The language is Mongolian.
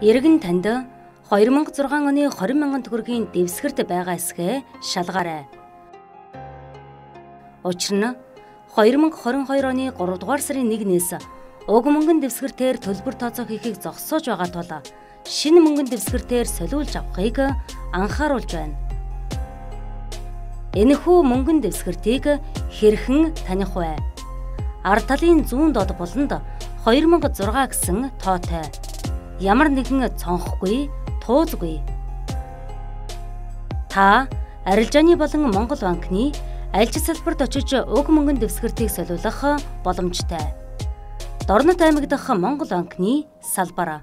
Иргэн танд 2006 оны 20 мянган төгрөгийн дэвсгэрт байгаа эсгээ шалгаарай. Учир нь 2022 оны 3 дугаар сарын 1-ээс уг мөнгөн дэвсгэртээр төлбөр тооцоо хийхийг зогсоож байгаа тул шинэ мөнгөн дэвсгэртээр солиулж авахыг анхааруулж байна. Энэхүү мөнгөн дэвсгэртийг хэрхэн таних вэ? Ард талын зүүн дод болонд 2006 гэсэн тоотой ямар нэгэн цонхгүй, туузгүй. Та арилжааны болон Монгол банкны альж салбарт очиж уг мөнгөн дэвсгэртийг солиулах боломжтой. Дорнот аймаг дахь Монгол банкны салбар